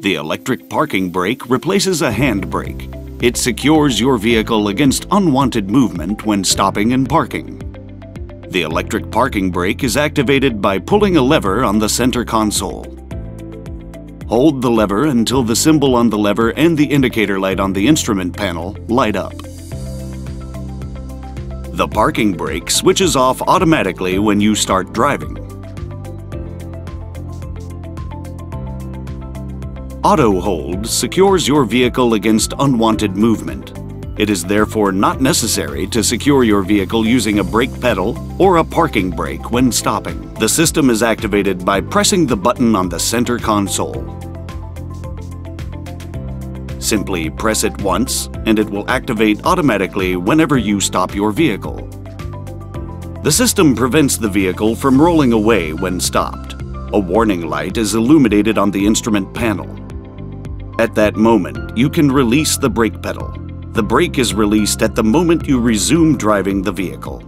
The electric parking brake replaces a handbrake. It secures your vehicle against unwanted movement when stopping and parking. The electric parking brake is activated by pulling a lever on the center console. Hold the lever until the symbol on the lever and the indicator light on the instrument panel light up. The parking brake switches off automatically when you start driving. Auto Hold secures your vehicle against unwanted movement. It is therefore not necessary to secure your vehicle using a brake pedal or a parking brake when stopping. The system is activated by pressing the button on the center console. Simply press it once and it will activate automatically whenever you stop your vehicle. The system prevents the vehicle from rolling away when stopped. A warning light is illuminated on the instrument panel. At that moment, you can release the brake pedal. The brake is released at the moment you resume driving the vehicle.